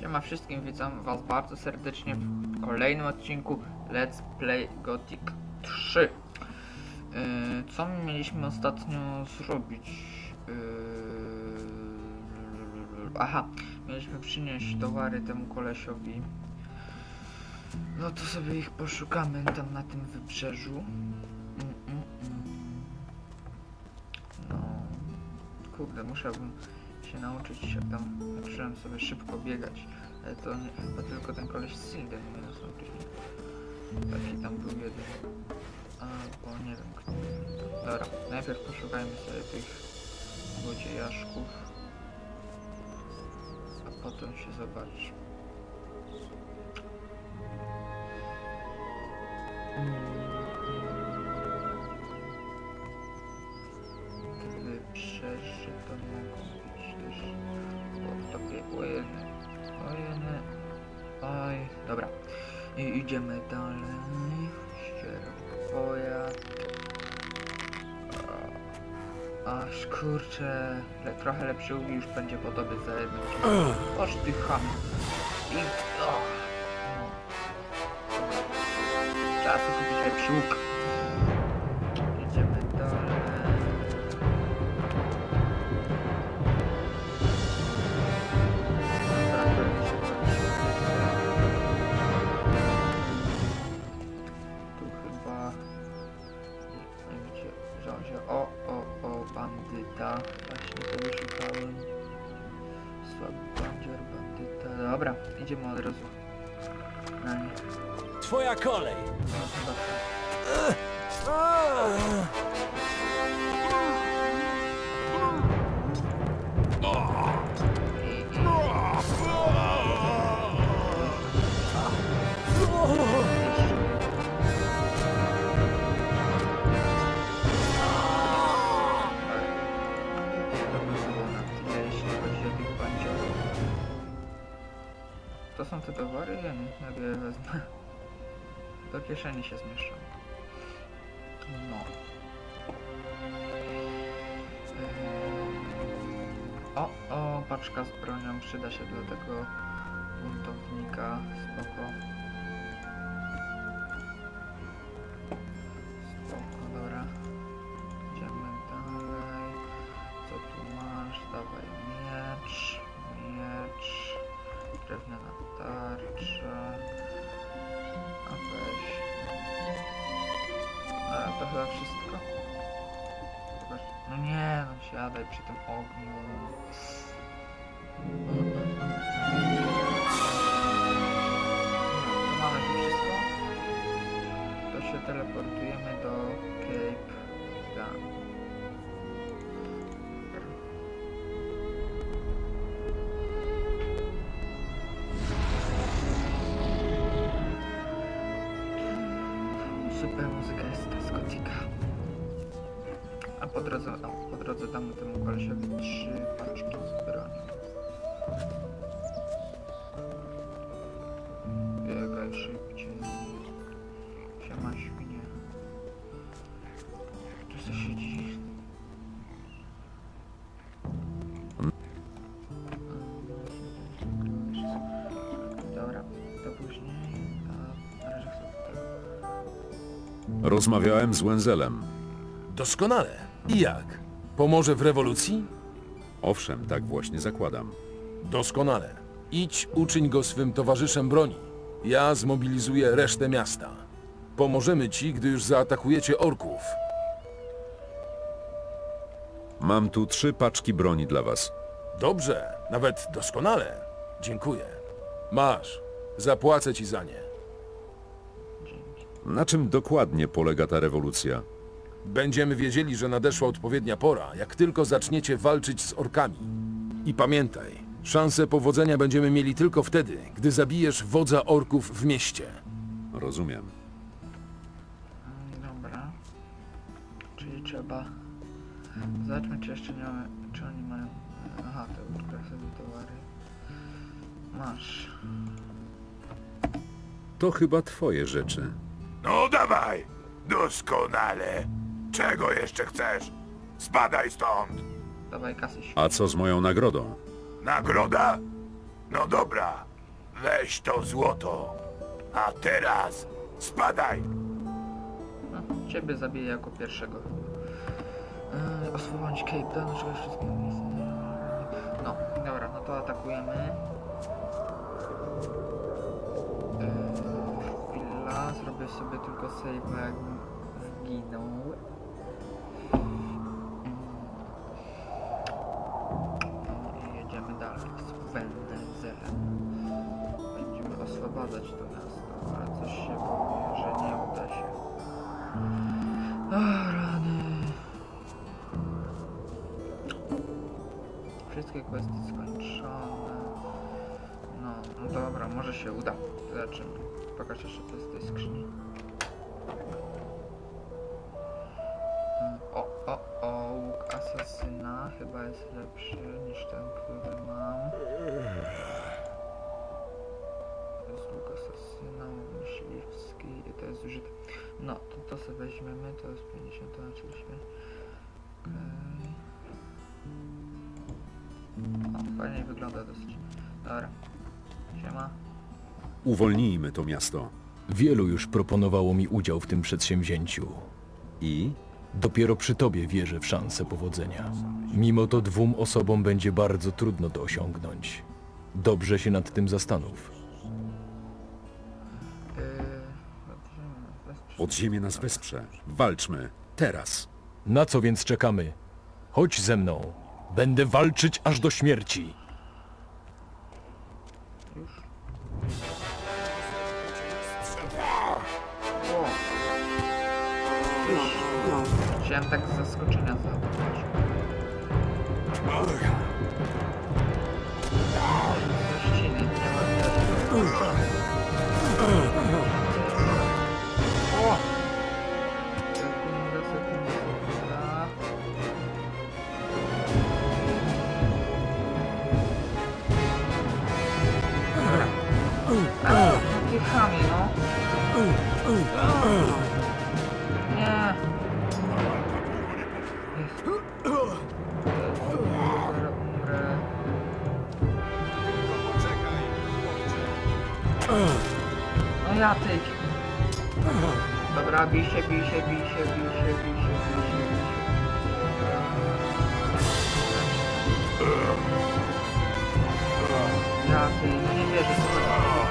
Siema wszystkim, witam was bardzo serdecznie w kolejnym odcinku Let's Play Gothic 3 yy, Co my mieliśmy ostatnio zrobić? Yy, aha, mieliśmy przynieść towary temu kolesiowi No to sobie ich poszukamy tam na tym wybrzeżu mm, mm, mm. No, kurde, musiałbym się nauczyć się tam. Zacząłem sobie szybko biegać. Ale to nie, chyba tylko ten koleś z Silden mnie nas nauczyli. Taki tam był jeden. Albo nie wiem kto. Dobra, najpierw poszukajmy sobie tych złodziejaszków. A potem się zobaczy. Wybrzeże Kurczę, le, trochę lepszy łuk już będzie po tobie za jednym. Oż ty ham. I... O. No. Czas kupić lepszy łuk. O, o, paczka z bronią przyda się dla tego buntownika. Spoko. Rozmawiałem z Wenzelem. Doskonale. I jak? Pomoże w rewolucji? Owszem, tak właśnie zakładam. Doskonale. Idź, uczyń go swym towarzyszem broni. Ja zmobilizuję resztę miasta. Pomożemy ci, gdy już zaatakujecie orków. Mam tu trzy paczki broni dla was. Dobrze, nawet doskonale. Dziękuję. Masz. Zapłacę ci za nie. Na czym dokładnie polega ta rewolucja? Będziemy wiedzieli, że nadeszła odpowiednia pora, jak tylko zaczniecie walczyć z orkami. I pamiętaj, szansę powodzenia będziemy mieli tylko wtedy, gdy zabijesz wodza orków w mieście. Rozumiem. Dobra. Czyli trzeba... Zobaczmy, czy jeszcze nie mamy... Czy oni mają... Aha, te ukrasowe towary. Masz. To chyba twoje rzeczy. No dawaj! Doskonale! Czego jeszcze chcesz? Spadaj stąd! Dawaj kasy A co z moją nagrodą? Nagroda? No dobra, weź to złoto. A teraz spadaj. No, ciebie zabiję jako pierwszego. Yy, oswobodzić Cape Town, żeby wszystkie miejsca. No, dobra, no to atakujemy. Zrobię sobie tylko save, jakbym zginął. I jedziemy dalej z Wendelzelem. Będziemy oswobadzać to miasto, ale coś się boję, że nie uda się. O, rany. Wszystkie questy skończone. No, no dobra, może się uda. Zobaczymy. Pokaż jeszcze co sobie weźmiemy, to jest 50, to oczywiście. Okej. O, fajnie wygląda dosyć. Dobra. Siema. Uwolnijmy to miasto. Wielu już proponowało mi udział w tym przedsięwzięciu. I? Dopiero przy tobie wierzę w szansę powodzenia. Mimo to dwóm osobom będzie bardzo trudno to osiągnąć. Dobrze się nad tym zastanów. Podziemie nas wesprze. Walczmy. Teraz. Na co więc czekamy? Chodź ze mną. Będę walczyć aż do śmierci. Chamie, no. Nie. No ja tyć. Dobra, bij się, bij się, bij się, bij się, bij się, bij się, bij się. Ja ty, no nie wierzę, co to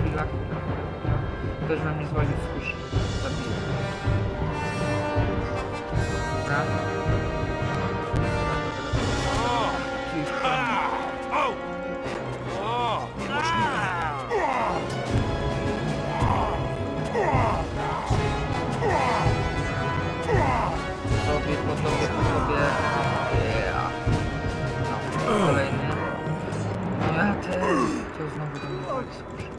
Chwila. Ktoś we mnie zwalił z kusi. Zabiję. Dobra. Sobie, po sobie, po sobie. Yeah. No, kolejny. Ja też. To znowu do mnie wali z kuszy.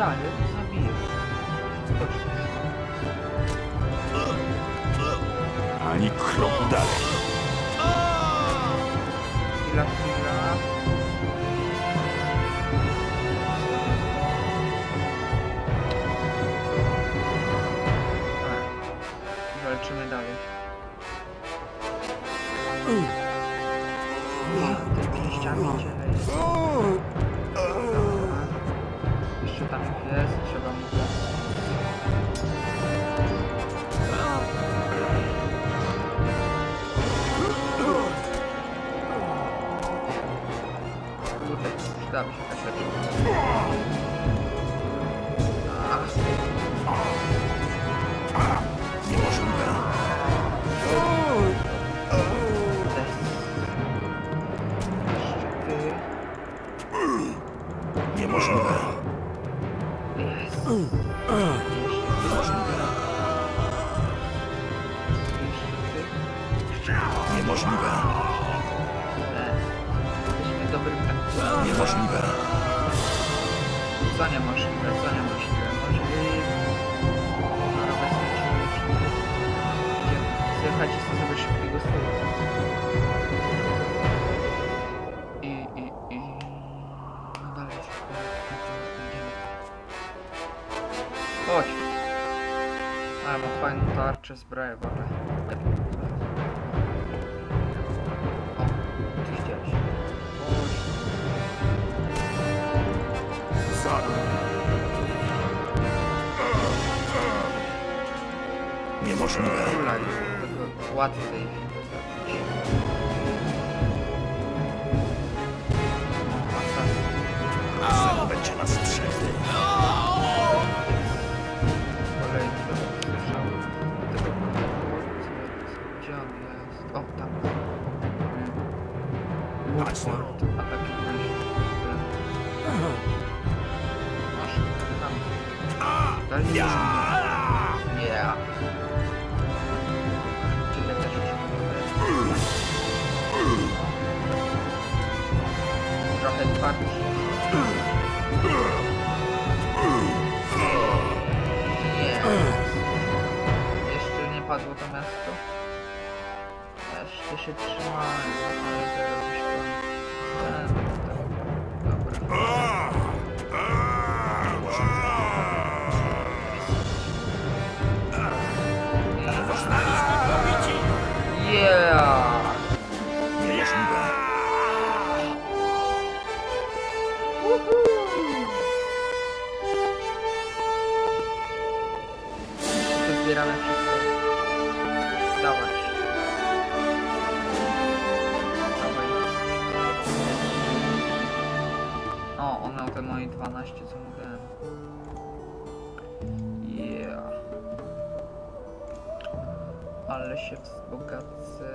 Ale frajer Ty. Niemożliwe. Jesteśmy dobrym taktykiem. Niemożliwe. Możliwe, co tarczę, zbroję w ogóle. O, ty chciałeś. Jest tego łatwiej O, tam. Woodford. Ataki Masz tam. Dali Yeah. Ciebie też Trochę twardszy. Nie. Jeszcze nie padło to miasto. Jeszcze się trzymałem, ale zaraz gdzieś tam. Ale się wzbogacę.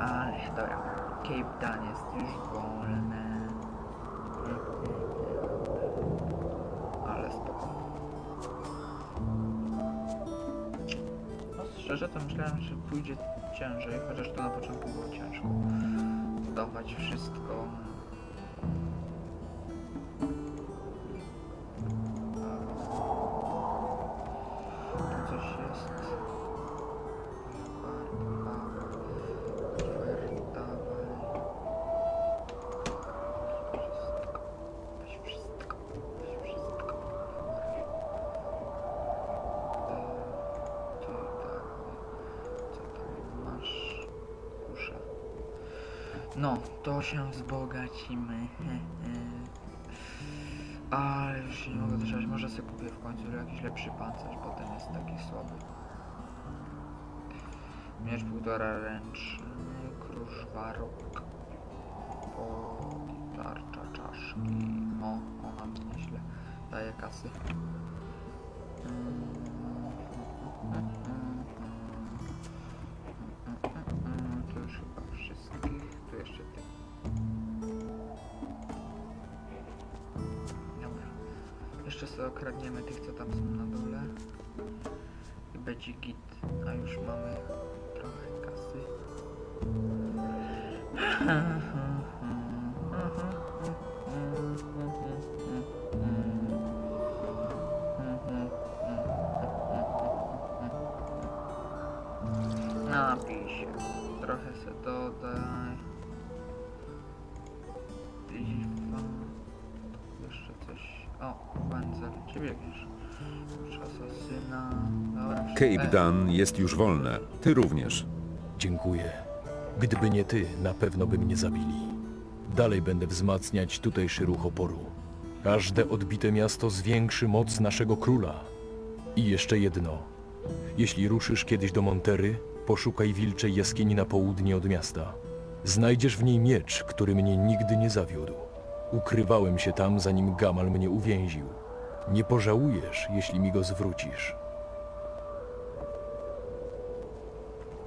Ale, dobra. Cape Dan jest już wolne. Ale spoko. No szczerze to myślałem, że pójdzie ciężej, chociaż to na początku było ciężko. Zdawać wszystko. Się wzbogacimy. Ale już się nie mogę doczekać. Może sobie kupię w końcu jakiś lepszy pancerz, bo ten jest taki słaby. Miecz półtora ręczny, kruszwarok, o, tarcza, czaszki. O, ona mi nieźle daje kasy. Tu Jeszcze sobie okradniemy tych, co tam są na dole. I będzie git. A już mamy trochę kasy. O, Wenzel. Gdzie biegniesz? Już asasyna. Dobra. Cape Dan jest już wolne. Ty również. Dziękuję. Gdyby nie ty, na pewno by mnie zabili. Dalej będę wzmacniać tutejszy ruch oporu. Każde odbite miasto zwiększy moc naszego króla. I jeszcze jedno. Jeśli ruszysz kiedyś do Montery, poszukaj wilczej jaskini na południe od miasta. Znajdziesz w niej miecz, który mnie nigdy nie zawiódł. Ukrywałem się tam, zanim Gamal mnie uwięził. Nie pożałujesz, jeśli mi go zwrócisz.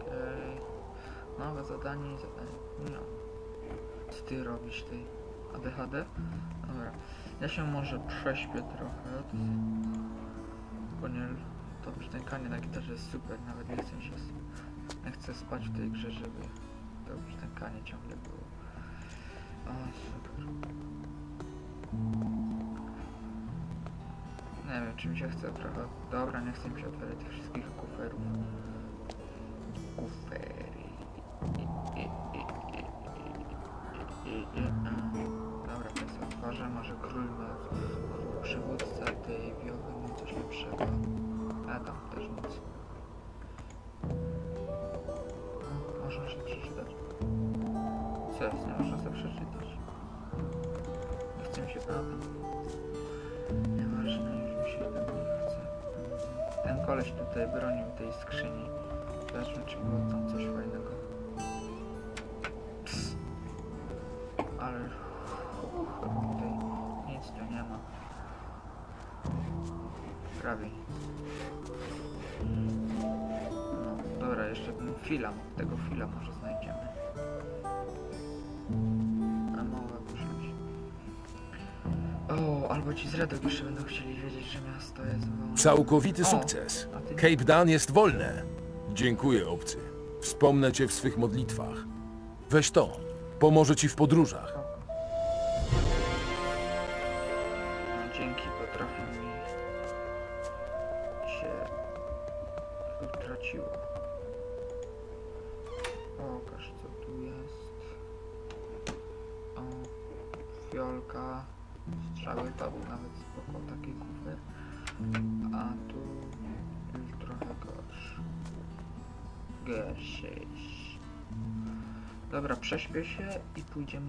Okej. Nowe zadanie i zadanie. No. Co ty robisz ty? ADHD? Dobra. Ja się może prześpię trochę. Ponieważ to brzdękanie na gitarze jest super, nawet nie chcę się... Nie chcę spać w tej grze, żeby to brzdękanie ciągle było. A, super. Nie wiem, czy mi się chce trochę... Dobra, nie chcę mi się otwierać tych wszystkich kuferów. Kufery. Dobra, to jest otworzę. Może król ma przywódca tej wiowy ma coś lepszego. A tam też nic. O, Można się przeczytać. Co jest? Nie można sobie przeczytać. Mi się prawda. Nieważne, już mi się tak nie chce. Ten koleś tutaj bronił tej skrzyni. Zobaczmy, czy było tam coś fajnego. Ps. Ale tutaj nic tu nie ma. Prawie. No, dobra, jeszcze ten filam. Tego fila może znajdziemy. Ci z Redok jeszcze będą chcieli wiedzieć, że miasto jest wolne. Całkowity O, sukces. a ty- Cape Dan jest wolne. Dziękuję, obcy. Wspomnę cię w swych modlitwach. Weź to. Pomoże ci w podróżach.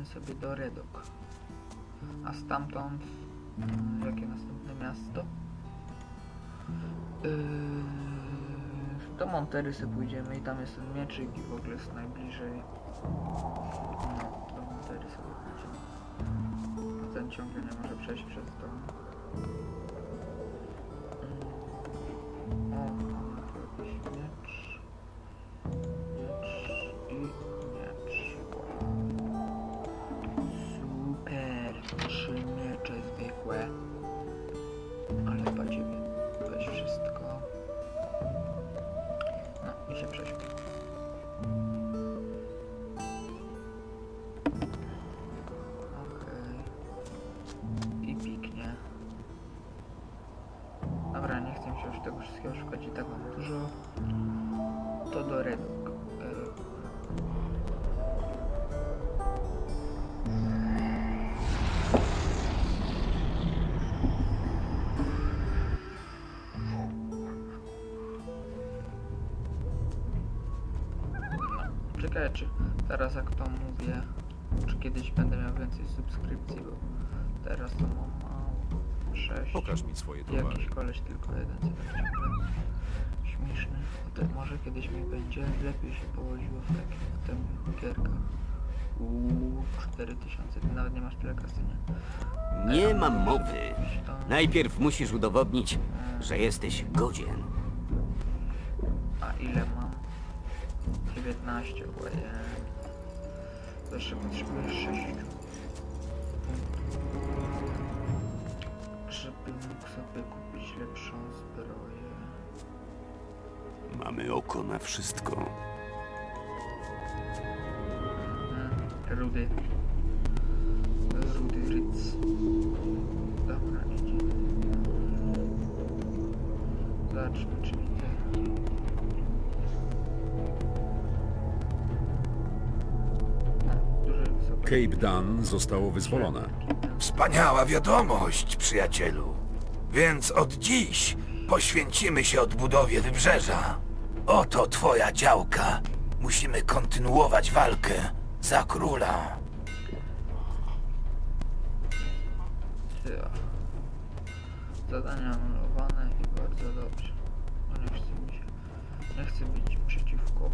Sobie do Redok. A stamtąd mm, jakie następne miasto? Yy, do Monterysy pójdziemy i tam jest ten mieczyk i w ogóle jest najbliżej. No, do Monterysy pójdziemy. Ten ciągle nie może przejść przez to. O, teraz jak to mówię, czy kiedyś będę miał więcej subskrypcji, bo teraz to mam mało. 6. Pokaż mi swoje towary. Jakiś koleś tylko jeden, co ciągle śmieszny. O tym może kiedyś mi będzie lepiej się położyło w takich w tym gierkach. Uuu, 4000, ty nawet nie masz tyle kasy, nie? Nie Ja mam mowy. to. Najpierw musisz udowodnić, że jesteś godzien. A ile mam? 19, ojej. Jeszcze potrzebuję 6. Żeby mógł sobie kupić lepszą zbroję. Mamy oko na wszystko. Mm, rudy. Rudy ryc. Dobra, idziemy. Zobaczmy, czy widzę. Cape Dan zostało wyzwolone. Wspaniała wiadomość, przyjacielu. Więc od dziś poświęcimy się odbudowie wybrzeża. Oto twoja działka. Musimy kontynuować walkę za króla. Zadania anulowane i bardzo dobrze. No nie chce mi się. Nie chcę być przeciwko.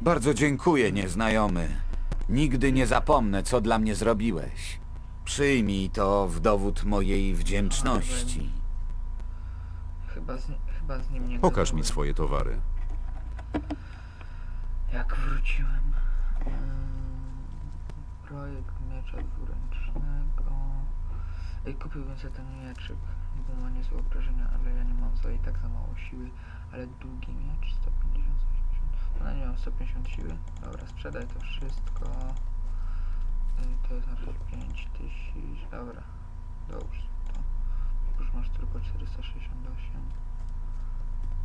Bardzo dziękuję, nieznajomy. Nigdy nie zapomnę, co dla mnie zrobiłeś. Przyjmij to w dowód mojej wdzięczności. Chyba z, chyba z nim nie Pokaż mi swoje towary. Jak wróciłem. Projekt miecza dwuręcznego. Ej, kupiłbym sobie ten mieczyk, bo ma niezłe obrażenia, ale ja nie mam za i tak za mało siły. Ale długi miecz 150, 180. No nie mam 150 siły. Dobra, sprzedaj to wszystko. Ej, to jest na 5000. Dobra, dobrze. To już masz tylko 468.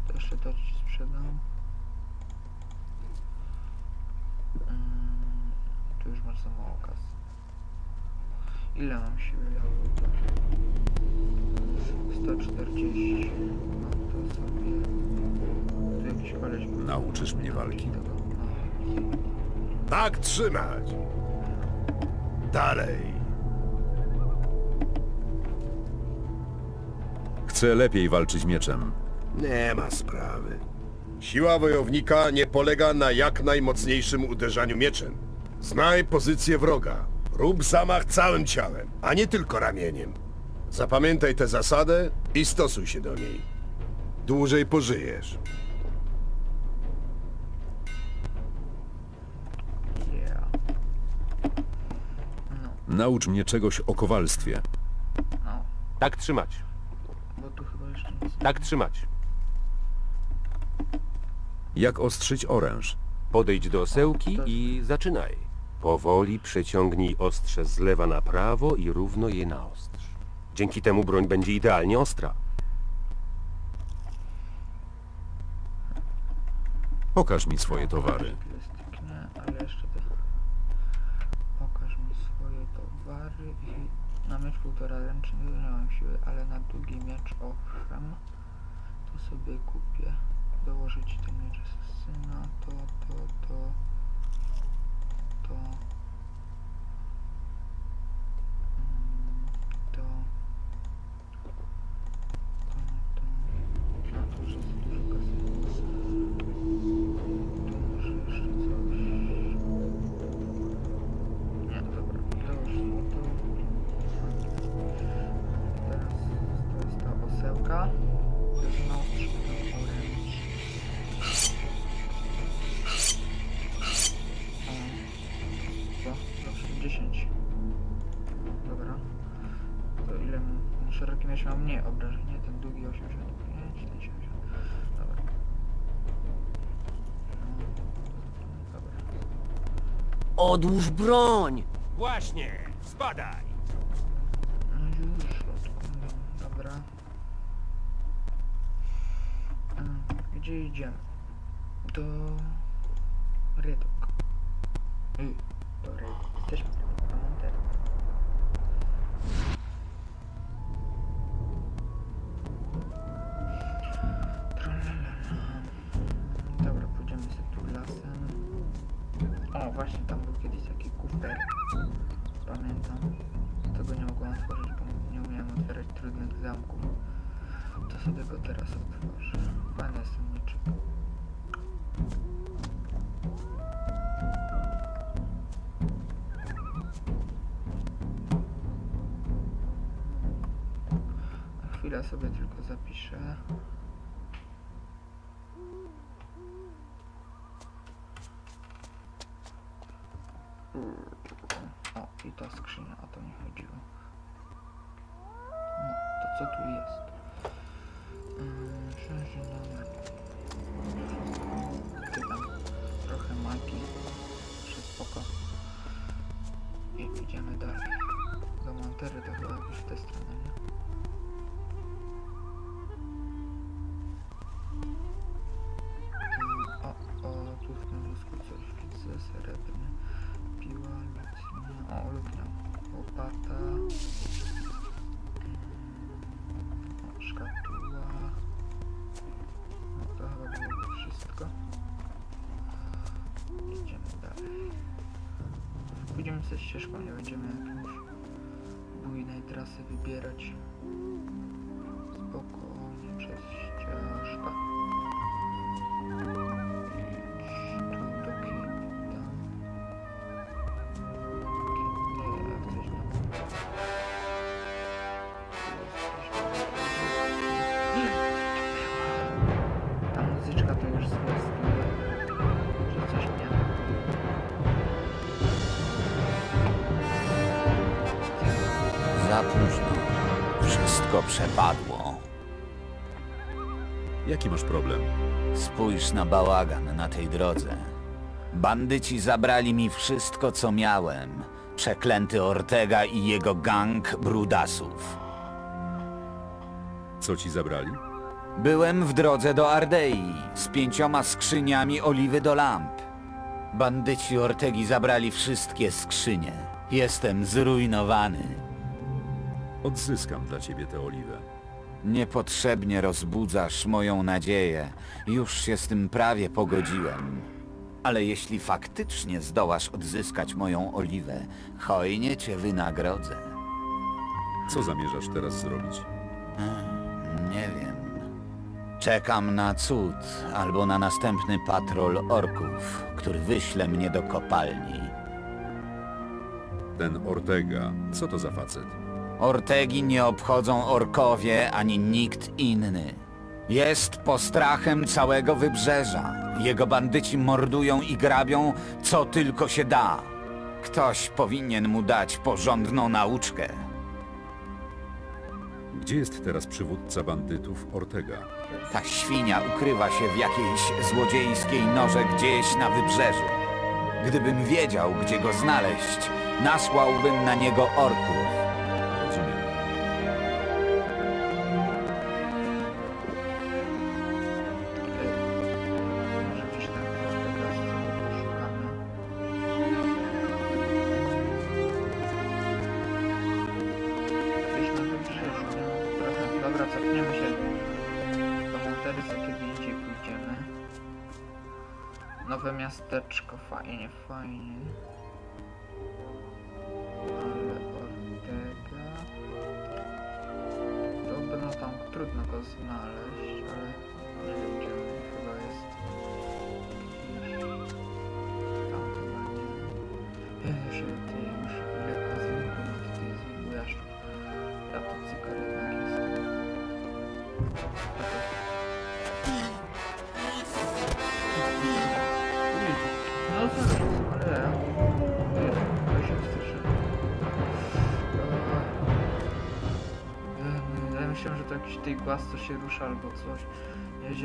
To jeszcze to ci sprzedam. Mm, tu już masz za mało kasy. Ile mam siły? 140. No to sobie... Nauczysz mnie walki. Tak trzymać! Dalej! Chcę lepiej walczyć mieczem. Nie ma sprawy. Siła wojownika nie polega na jak najmocniejszym uderzaniu mieczem. Znaj pozycję wroga. Rób zamach całym ciałem, a nie tylko ramieniem. Zapamiętaj tę zasadę i stosuj się do niej. Dłużej pożyjesz. Naucz mnie czegoś o kowalstwie. no. Tak trzymać. Bo tu chyba jeszcze nic nie Tak trzymać. Jak ostrzyć oręż? Podejdź do osełki i zaczynaj. Powoli przeciągnij ostrze z lewa na prawo i równo je naostrz. Dzięki temu broń będzie idealnie ostra. Pokaż mi swoje towary. Styknie, ale jeszcze te... Pokaż mi swoje towary i na miecz półtora ręczny nie mam siły, ale na długi miecz owszem. To sobie kupię. Dołożyć ten Odłóż broń! Właśnie! Spadaj! No już odkładam, dobra. Gdzie idziemy? Do Rydok. Y, do Rydok. Jesteśmy. Dobra, pójdziemy sobie tu lasem. O, właśnie tam był kiedyś taki kufer. Pamiętam. Tego nie mogłem otworzyć, bo nie umiałem otwierać trudnych zamków. To sobie go teraz otworzę. Fajny jest ten mieczyk. Chwilę sobie tylko zapiszę. Ścieżką, nie będziemy jakimś bujnej trasy wybierać. Wszystko przepadło. Jaki masz problem? Spójrz na bałagan na tej drodze. Bandyci zabrali mi wszystko, co miałem. Przeklęty Ortega i jego gang brudasów. Co ci zabrali? Byłem w drodze do Ardei z pięcioma skrzyniami oliwy do lamp. Bandyci Ortegi zabrali wszystkie skrzynie. Jestem zrujnowany. Odzyskam dla ciebie tę oliwę. Niepotrzebnie rozbudzasz moją nadzieję. Już się z tym prawie pogodziłem. Ale jeśli faktycznie zdołasz odzyskać moją oliwę, hojnie cię wynagrodzę. Co zamierzasz teraz zrobić? Nie wiem. Czekam na cud albo na następny patrol orków, który wyśle mnie do kopalni. Ten Ortega, co to za facet? Ortegi nie obchodzą orkowie ani nikt inny. Jest postrachem całego wybrzeża. Jego bandyci mordują i grabią, co tylko się da. Ktoś powinien mu dać porządną nauczkę. Gdzie jest teraz przywódca bandytów Ortega? Ta świnia ukrywa się w jakiejś złodziejskiej norze gdzieś na wybrzeżu. Gdybym wiedział, gdzie go znaleźć, nasłałbym na niego orków. Nowe miasteczko, fajnie, fajnie. Ale Ortega... Dobra, no tam trudno go znaleźć, tej głaz, co się rusza albo coś. Nie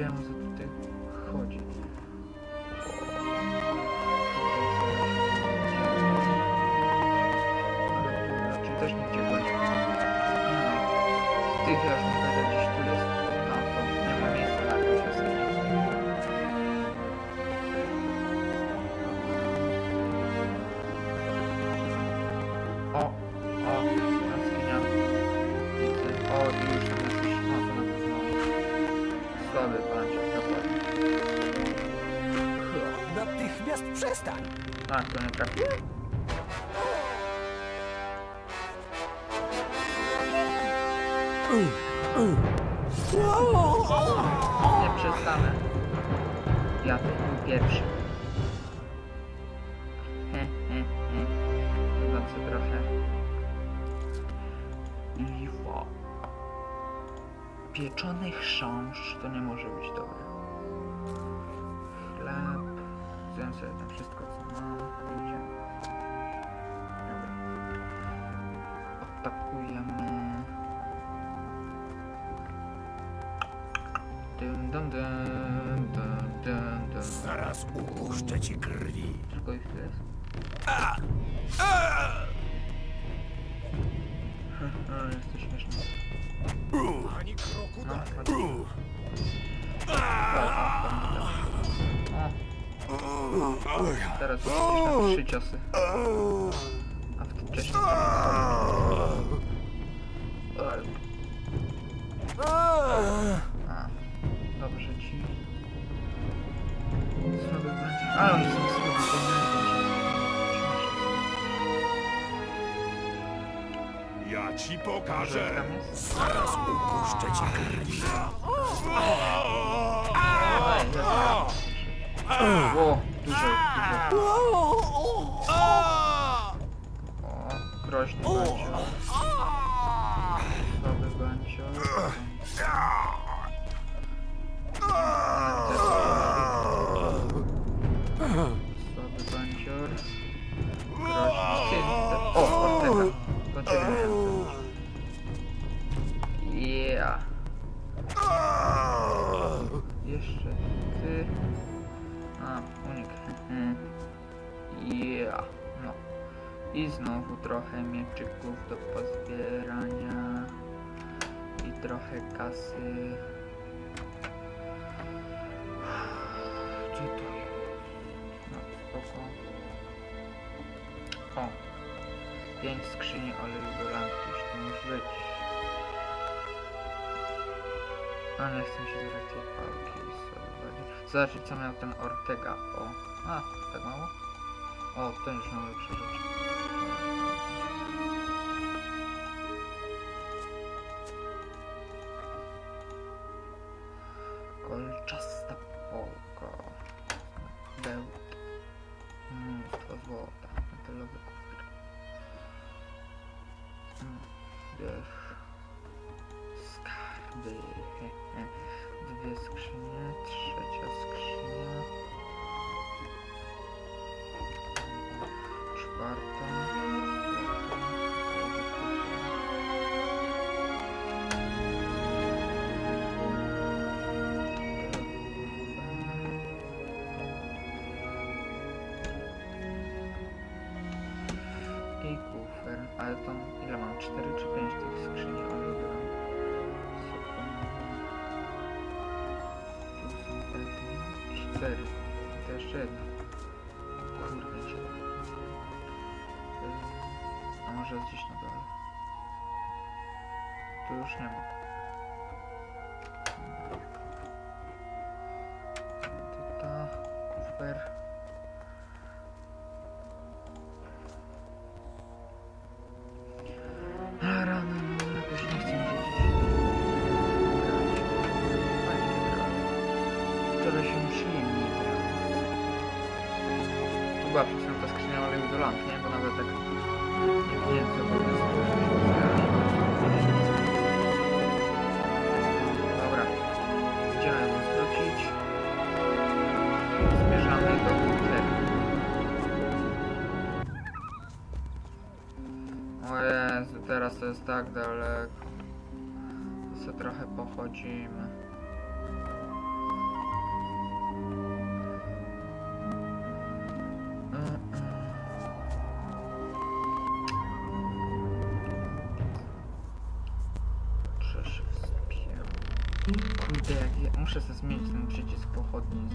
Tak, to nie trafiłem? Nie przestanę. Ja to był pierwszy. Tu jest. No, jest to. Ani kroku No, dalej. Teraz już trzy ciosy. A wcześniej A, dobrze ci. Słaby będzie. Ale oni są ci pokażę. Zaraz upuszczę ci krwi. Oj, dobra. O, dużo, dużo. Groźny bancio. Słaby bancio. Znowu trochę mieczyków do pozbierania. I trochę kasy. Gdzie to jest? No, spoko. O! Pięć skrzyni oleju do lampy, już to musi być. A nie chcę mi się zaraz tej pałki sobie Zobaczyć co miał ten Ortega. O! A, tak mało? O, ten już miał lepsze rzeczy. Kolczasta polka. To ile mam? 4 czy 5 tych skrzyni są pewnie 4. To jeszcze jedna. Kurde, się. A może gdzieś na dole? Tu już nie ma. Teraz to jest tak daleko. Sobie trochę pochodzimy. Kurde, jak ja... Muszę sobie zmienić ten przycisk pochodni z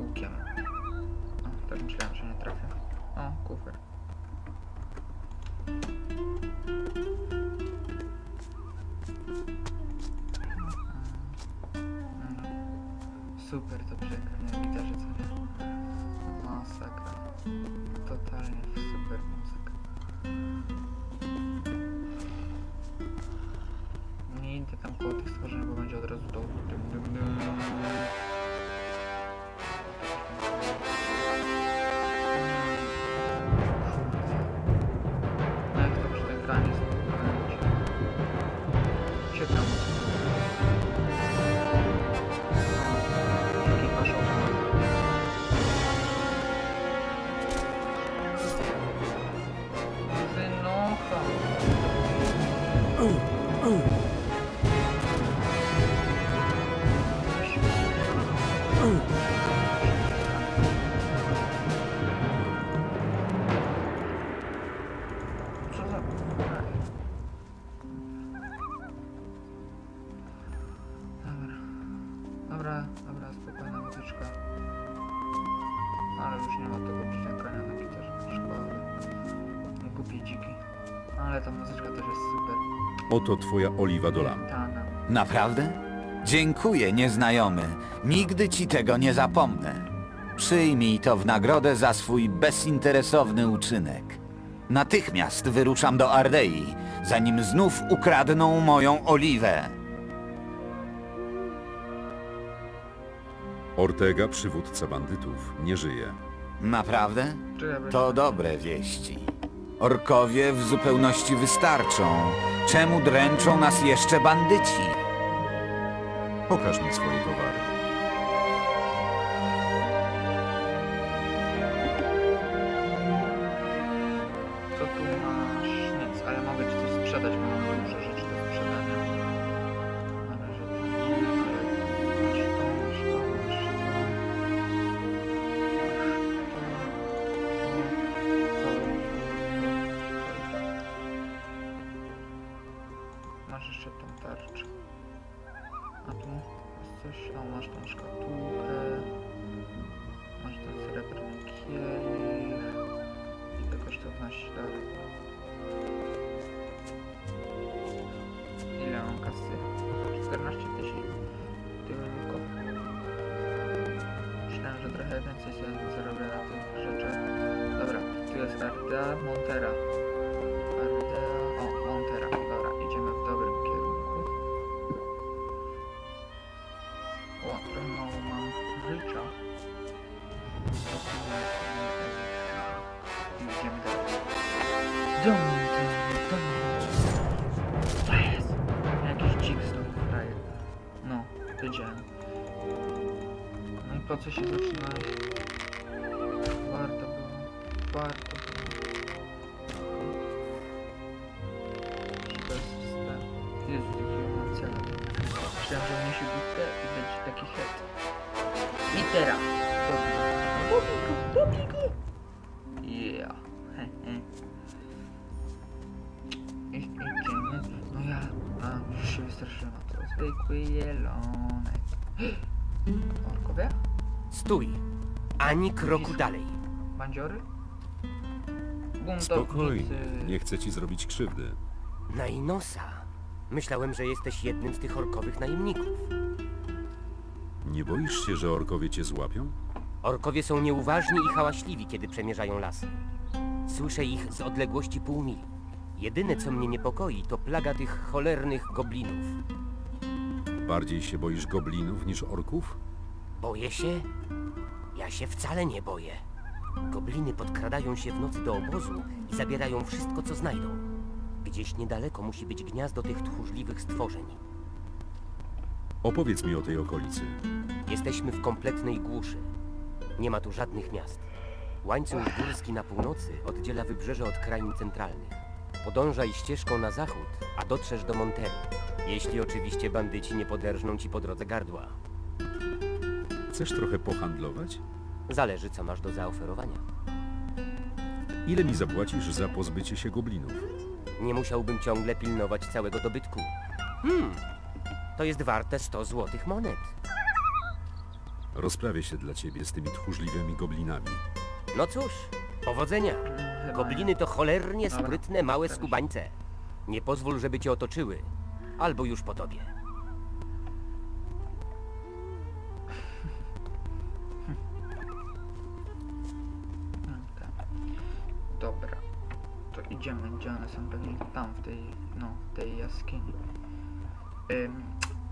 łukiem. O, tak myślałem, że nie trafię. O, kufer. Super Oto twoja oliwa do lamp. Naprawdę? Dziękuję, nieznajomy. Nigdy ci tego nie zapomnę. Przyjmij to w nagrodę za swój bezinteresowny uczynek. Natychmiast wyruszam do Ardei, zanim znów ukradną moją oliwę. Ortega, przywódca bandytów, nie żyje. Naprawdę? To dobre wieści. Orkowie w zupełności wystarczą. Czemu dręczą nas jeszcze bandyci? Pokaż mi swoje towary. Ardea Montera. Ardea... O, Montera. Dobra, idziemy w dobrym kierunku. O, trochę mało mam życia. Idziemy dalej. Dum, dum, dum. Co jest? Jakiś dzik znowu frajer. No, wiedziałem. No i po co się zatrzymałeś? Jezu, jaki mam cel. Myślałem, że musi być te i będzie taki head. I teraz. Dobij go, dobij go! Yeah. Hehe. I idziemy. No ja... A, już się wystraszyłem. To zwykły jelonek. Orkowie? Stój! Ani kroku dalej. Bandziory? Buntownicy. Spokojnie, nie chcę ci zrobić krzywdy. Nainosa. Myślałem, że jesteś jednym z tych orkowych najemników. Nie boisz się, że orkowie cię złapią? Orkowie są nieuważni i hałaśliwi, kiedy przemierzają lasy. Słyszę ich z odległości pół mili. Jedyne, co mnie niepokoi, to plaga tych cholernych goblinów. Bardziej się boisz goblinów niż orków? Boję się? Ja się wcale nie boję. Gobliny podkradają się w nocy do obozu i zabierają wszystko, co znajdą. Gdzieś niedaleko musi być gniazdo tych tchórzliwych stworzeń. Opowiedz mi o tej okolicy. Jesteśmy w kompletnej głuszy. Nie ma tu żadnych miast. Łańcuch górski na północy oddziela wybrzeże od krain centralnych. Podążaj ścieżką na zachód, a dotrzesz do Montery. Jeśli oczywiście bandyci nie poderżną ci po drodze gardła. Chcesz trochę pohandlować? Zależy, co masz do zaoferowania. Ile mi zapłacisz za pozbycie się goblinów? Nie musiałbym ciągle pilnować całego dobytku. Hmm, to jest warte 100 złotych monet. Rozprawię się dla ciebie z tymi tchórzliwymi goblinami. No cóż, powodzenia. Gobliny to cholernie sprytne, małe skubańce. Nie pozwól, żeby cię otoczyły. Albo już po tobie.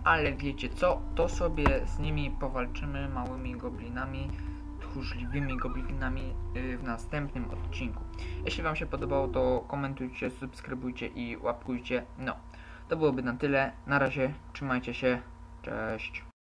Ale wiecie co? To sobie z nimi powalczymy małymi goblinami, tchórzliwymi goblinami y, w następnym odcinku. Jeśli wam się podobało, to komentujcie, subskrybujcie i łapkujcie. No, to byłoby na tyle. Na razie, trzymajcie się. Cześć.